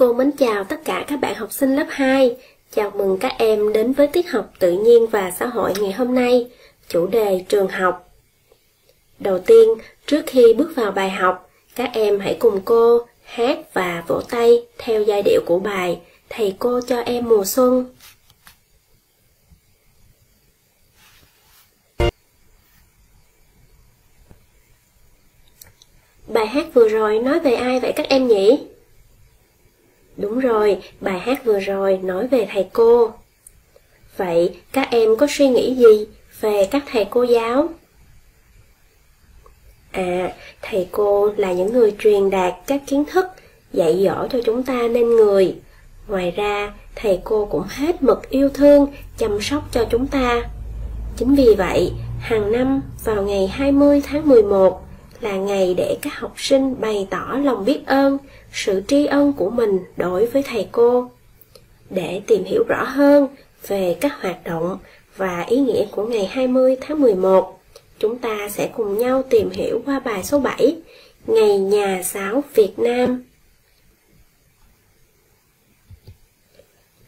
Cô mến chào tất cả các bạn học sinh lớp 2. Chào mừng các em đến với tiết học tự nhiên và xã hội ngày hôm nay, chủ đề trường học. Đầu tiên, trước khi bước vào bài học, các em hãy cùng cô hát và vỗ tay theo giai điệu của bài Thầy cô cho em mùa xuân. Bài hát vừa rồi nói về ai vậy các em nhỉ? Đúng rồi, bài hát vừa rồi nói về thầy cô. Vậy các em có suy nghĩ gì về các thầy cô giáo? À, thầy cô là những người truyền đạt các kiến thức, dạy dỗ cho chúng ta nên người. Ngoài ra, thầy cô cũng hết mực yêu thương, chăm sóc cho chúng ta. Chính vì vậy, hàng năm vào ngày 20 tháng 11 là ngày để các học sinh bày tỏ lòng biết ơn, sự tri ân của mình đối với thầy cô. Để tìm hiểu rõ hơn về các hoạt động và ý nghĩa của ngày 20 tháng 11, chúng ta sẽ cùng nhau tìm hiểu qua bài số 7, Ngày Nhà giáo Việt Nam.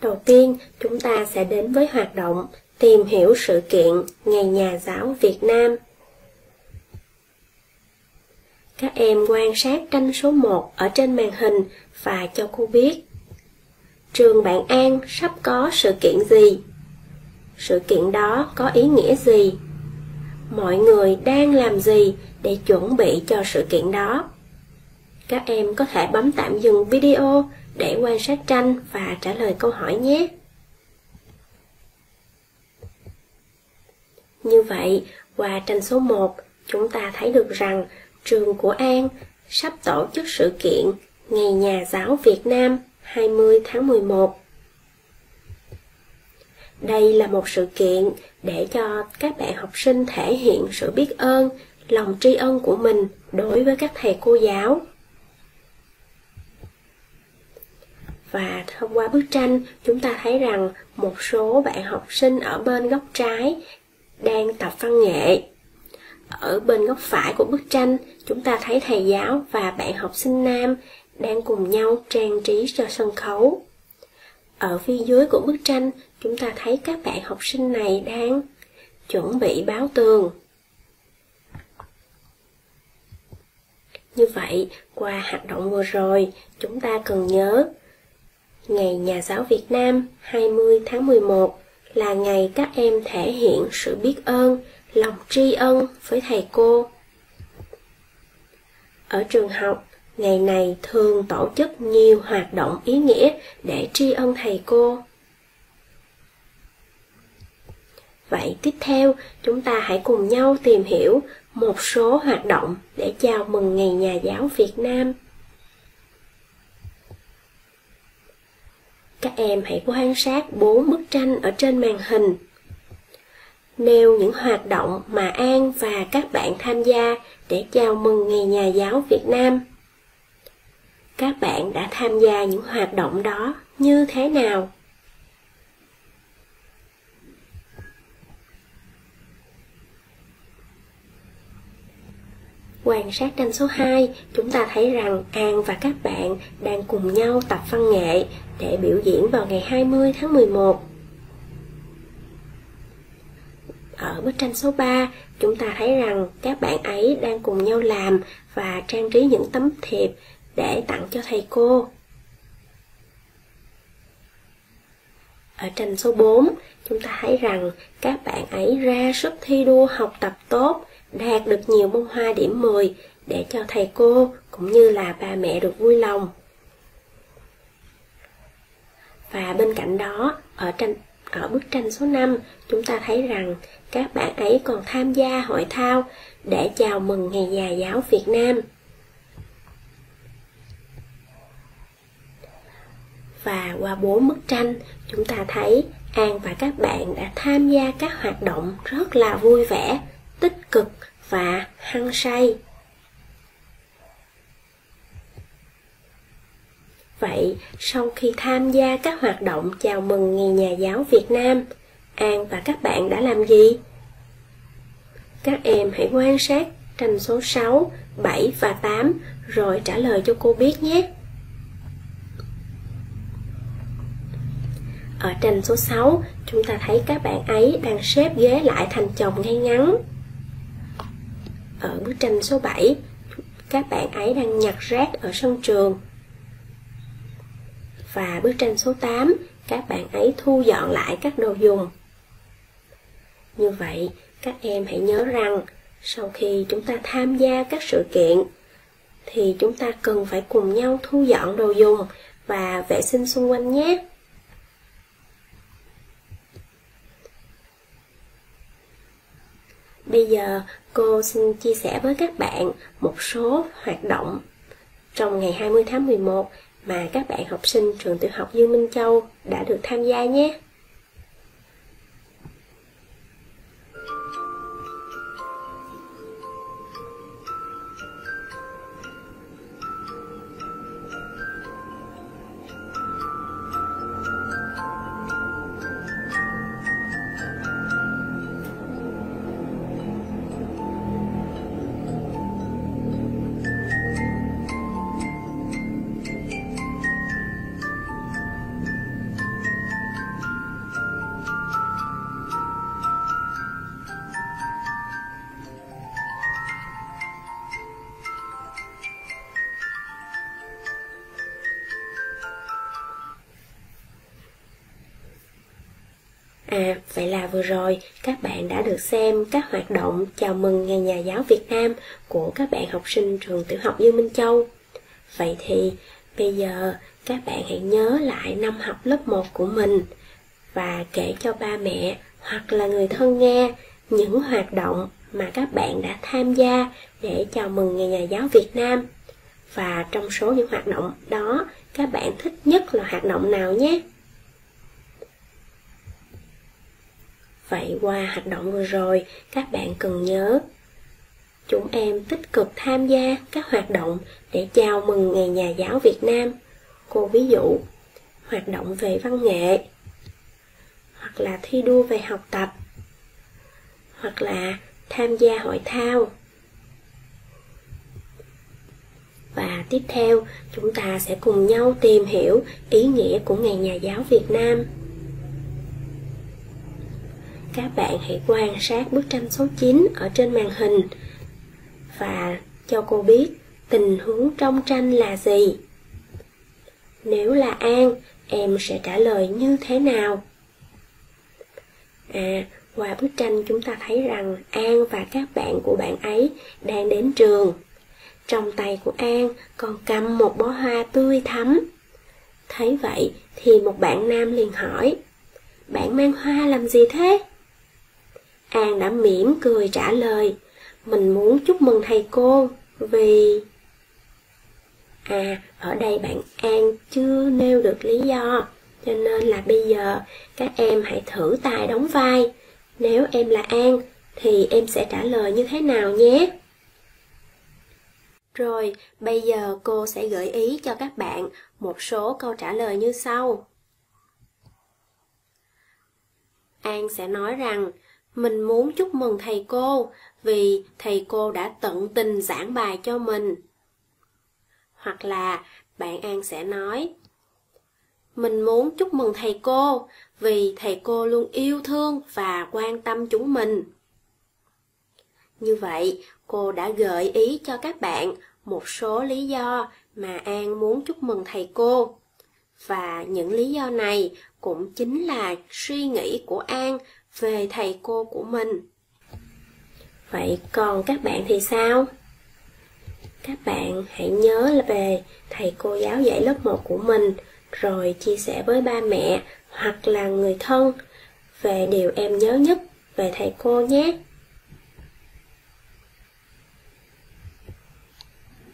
Đầu tiên, chúng ta sẽ đến với hoạt động tìm hiểu sự kiện Ngày Nhà giáo Việt Nam. Các em quan sát tranh số 1 ở trên màn hình và cho cô biết. Trường Bạn An sắp có sự kiện gì? Sự kiện đó có ý nghĩa gì? Mọi người đang làm gì để chuẩn bị cho sự kiện đó? Các em có thể bấm tạm dừng video để quan sát tranh và trả lời câu hỏi nhé. Như vậy, qua tranh số 1, chúng ta thấy được rằng trường của An sắp tổ chức sự kiện Ngày Nhà giáo Việt Nam 20 tháng 11. Đây là một sự kiện để cho các bạn học sinh thể hiện sự biết ơn, lòng tri ân của mình đối với các thầy cô giáo. Và thông qua bức tranh, chúng ta thấy rằng một số bạn học sinh ở bên góc trái đang tập văn nghệ ở bên góc phải của bức tranh, chúng ta thấy thầy giáo và bạn học sinh nam đang cùng nhau trang trí cho sân khấu. Ở phía dưới của bức tranh, chúng ta thấy các bạn học sinh này đang chuẩn bị báo tường. Như vậy, qua hoạt động vừa rồi, chúng ta cần nhớ Ngày Nhà giáo Việt Nam 20 tháng 11 là ngày các em thể hiện sự biết ơn lòng tri ân với thầy cô. Ở trường học, ngày này thường tổ chức nhiều hoạt động ý nghĩa để tri ân thầy cô. Vậy tiếp theo, chúng ta hãy cùng nhau tìm hiểu một số hoạt động để chào mừng Ngày Nhà giáo Việt Nam. Các em hãy quan sát bốn bức tranh ở trên màn hình nêu những hoạt động mà An và các bạn tham gia để chào mừng Ngày Nhà giáo Việt Nam. Các bạn đã tham gia những hoạt động đó như thế nào? Quan sát tranh số 2, chúng ta thấy rằng An và các bạn đang cùng nhau tập văn nghệ để biểu diễn vào ngày 20 tháng 11 Ở bức tranh số 3, chúng ta thấy rằng các bạn ấy đang cùng nhau làm và trang trí những tấm thiệp để tặng cho thầy cô. Ở tranh số 4, chúng ta thấy rằng các bạn ấy ra sức thi đua học tập tốt, đạt được nhiều môn hoa điểm 10 để cho thầy cô cũng như là ba mẹ được vui lòng. Và bên cạnh đó, ở tranh ở bức tranh số 5, chúng ta thấy rằng các bạn ấy còn tham gia hội thao để chào mừng Ngày Nhà giáo Việt Nam. Và qua bốn bức tranh, chúng ta thấy An và các bạn đã tham gia các hoạt động rất là vui vẻ, tích cực và hăng say. Vậy, sau khi tham gia các hoạt động chào mừng Ngày Nhà giáo Việt Nam, An và các bạn đã làm gì? Các em hãy quan sát tranh số 6, 7 và 8 rồi trả lời cho cô biết nhé. Ở tranh số 6, chúng ta thấy các bạn ấy đang xếp ghế lại thành chồng ngay ngắn. Ở bức tranh số 7, các bạn ấy đang nhặt rác ở sân trường. Và bức tranh số 8, các bạn ấy thu dọn lại các đồ dùng. Như vậy, các em hãy nhớ rằng sau khi chúng ta tham gia các sự kiện thì chúng ta cần phải cùng nhau thu dọn đồ dùng và vệ sinh xung quanh nhé. Bây giờ cô xin chia sẻ với các bạn một số hoạt động trong ngày 20 tháng 11 mà các bạn học sinh trường tiểu học Dương Minh Châu đã được tham gia nhé. À, vậy là vừa rồi các bạn đã được xem các hoạt động chào mừng Ngày Nhà giáo Việt Nam của các bạn học sinh trường tiểu học Dương Minh Châu. Vậy thì bây giờ các bạn hãy nhớ lại năm học lớp 1 của mình và kể cho ba mẹ hoặc là người thân nghe những hoạt động mà các bạn đã tham gia để chào mừng Ngày Nhà giáo Việt Nam. Và trong số những hoạt động đó, các bạn thích nhất là hoạt động nào nhé? Vậy qua hoạt động vừa rồi, các bạn cần nhớ Chúng em tích cực tham gia các hoạt động để chào mừng Ngày Nhà giáo Việt Nam. Cô ví dụ, hoạt động về văn nghệ, hoặc là thi đua về học tập, hoặc là tham gia hội thao. Và tiếp theo, chúng ta sẽ cùng nhau tìm hiểu ý nghĩa của Ngày Nhà giáo Việt Nam các bạn hãy quan sát bức tranh số 9 ở trên màn hình và cho cô biết tình huống trong tranh là gì. Nếu là An, em sẽ trả lời như thế nào? À, qua bức tranh chúng ta thấy rằng An và các bạn của bạn ấy đang đến trường. Trong tay của An còn cầm một bó hoa tươi thắm. Thấy vậy thì một bạn nam liền hỏi, bạn mang hoa làm gì thế? An đã mỉm cười trả lời, mình muốn chúc mừng thầy cô vì... À, ở đây bạn An chưa nêu được lý do, cho nên là bây giờ các em hãy thử tài đóng vai. Nếu em là An, thì em sẽ trả lời như thế nào nhé? Rồi, bây giờ cô sẽ gợi ý cho các bạn một số câu trả lời như sau. An sẽ nói rằng mình muốn chúc mừng thầy cô vì thầy cô đã tận tình giảng bài cho mình. Hoặc là bạn An sẽ nói Mình muốn chúc mừng thầy cô vì thầy cô luôn yêu thương và quan tâm chúng mình. Như vậy, cô đã gợi ý cho các bạn một số lý do mà An muốn chúc mừng thầy cô. Và những lý do này cũng chính là suy nghĩ của An về thầy cô của mình. Vậy còn các bạn thì sao? Các bạn hãy nhớ là về thầy cô giáo dạy lớp 1 của mình rồi chia sẻ với ba mẹ hoặc là người thân về điều em nhớ nhất về thầy cô nhé.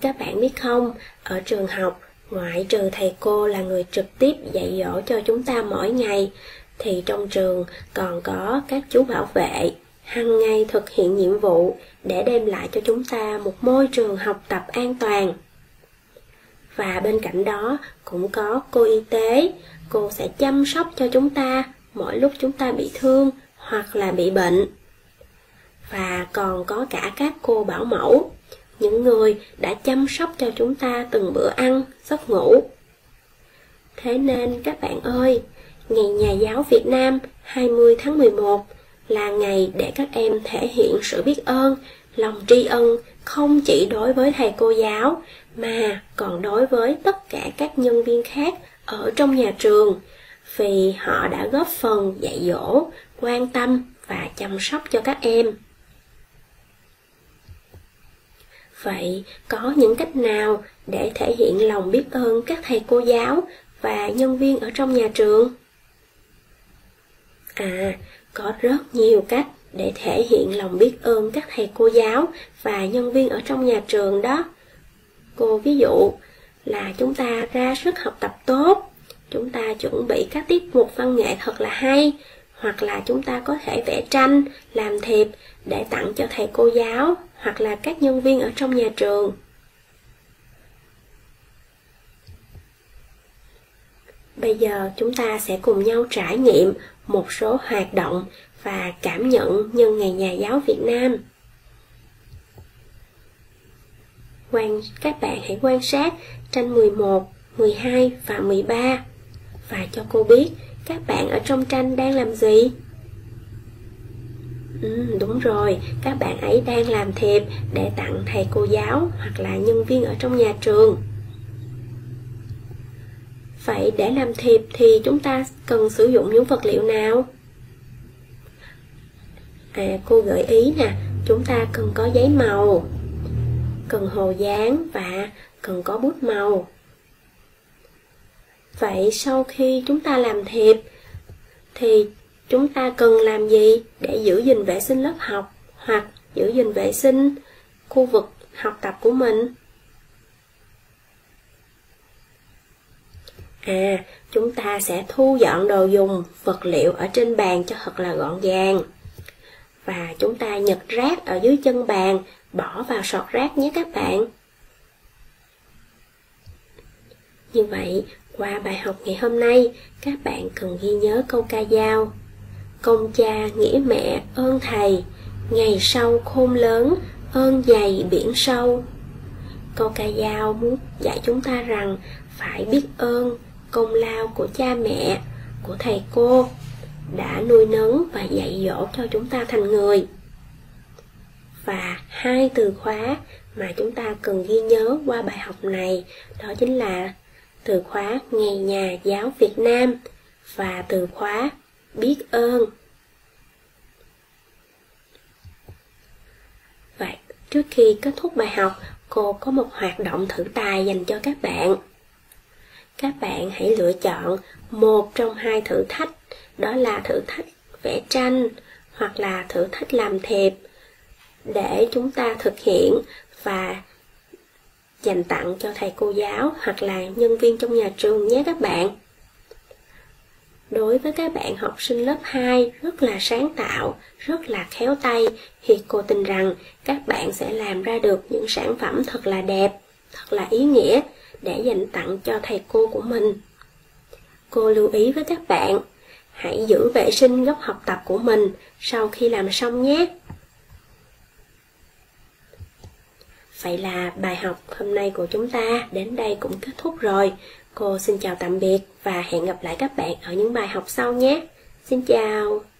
Các bạn biết không, ở trường học, ngoại trừ thầy cô là người trực tiếp dạy dỗ cho chúng ta mỗi ngày, thì trong trường còn có các chú bảo vệ hằng ngày thực hiện nhiệm vụ để đem lại cho chúng ta một môi trường học tập an toàn. Và bên cạnh đó cũng có cô y tế, cô sẽ chăm sóc cho chúng ta mỗi lúc chúng ta bị thương hoặc là bị bệnh. Và còn có cả các cô bảo mẫu, những người đã chăm sóc cho chúng ta từng bữa ăn, giấc ngủ. Thế nên các bạn ơi, Ngày Nhà giáo Việt Nam 20 tháng 11 là ngày để các em thể hiện sự biết ơn, lòng tri ân không chỉ đối với thầy cô giáo mà còn đối với tất cả các nhân viên khác ở trong nhà trường vì họ đã góp phần dạy dỗ, quan tâm và chăm sóc cho các em. Vậy có những cách nào để thể hiện lòng biết ơn các thầy cô giáo và nhân viên ở trong nhà trường? À, có rất nhiều cách để thể hiện lòng biết ơn các thầy cô giáo và nhân viên ở trong nhà trường đó. Cô ví dụ là chúng ta ra sức học tập tốt, chúng ta chuẩn bị các tiết mục văn nghệ thật là hay, hoặc là chúng ta có thể vẽ tranh, làm thiệp để tặng cho thầy cô giáo hoặc là các nhân viên ở trong nhà trường. Bây giờ chúng ta sẽ cùng nhau trải nghiệm một số hoạt động và cảm nhận nhân ngày nhà giáo Việt Nam. Quan, các bạn hãy quan sát tranh 11, 12 và 13 và cho cô biết các bạn ở trong tranh đang làm gì. Ừ, đúng rồi, các bạn ấy đang làm thiệp để tặng thầy cô giáo hoặc là nhân viên ở trong nhà trường. Vậy để làm thiệp thì chúng ta cần sử dụng những vật liệu nào? À, cô gợi ý nè, chúng ta cần có giấy màu, cần hồ dán và cần có bút màu. Vậy sau khi chúng ta làm thiệp thì chúng ta cần làm gì để giữ gìn vệ sinh lớp học hoặc giữ gìn vệ sinh khu vực học tập của mình? À, chúng ta sẽ thu dọn đồ dùng, vật liệu ở trên bàn cho thật là gọn gàng. Và chúng ta nhặt rác ở dưới chân bàn, bỏ vào sọt rác nhé các bạn. Như vậy, qua bài học ngày hôm nay, các bạn cần ghi nhớ câu ca dao. Công cha nghĩa mẹ ơn thầy, ngày sau khôn lớn, ơn dày biển sâu. Câu ca dao muốn dạy chúng ta rằng phải biết ơn công lao của cha mẹ, của thầy cô đã nuôi nấng và dạy dỗ cho chúng ta thành người. Và hai từ khóa mà chúng ta cần ghi nhớ qua bài học này đó chính là từ khóa Ngày Nhà giáo Việt Nam và từ khóa Biết ơn. Vậy, trước khi kết thúc bài học, cô có một hoạt động thử tài dành cho các bạn. Các bạn hãy lựa chọn một trong hai thử thách, đó là thử thách vẽ tranh hoặc là thử thách làm thiệp để chúng ta thực hiện và dành tặng cho thầy cô giáo hoặc là nhân viên trong nhà trường nhé các bạn. Đối với các bạn học sinh lớp 2 rất là sáng tạo, rất là khéo tay thì cô tin rằng các bạn sẽ làm ra được những sản phẩm thật là đẹp, thật là ý nghĩa để dành tặng cho thầy cô của mình. Cô lưu ý với các bạn, hãy giữ vệ sinh góc học tập của mình sau khi làm xong nhé. Vậy là bài học hôm nay của chúng ta đến đây cũng kết thúc rồi. Cô xin chào tạm biệt và hẹn gặp lại các bạn ở những bài học sau nhé. Xin chào!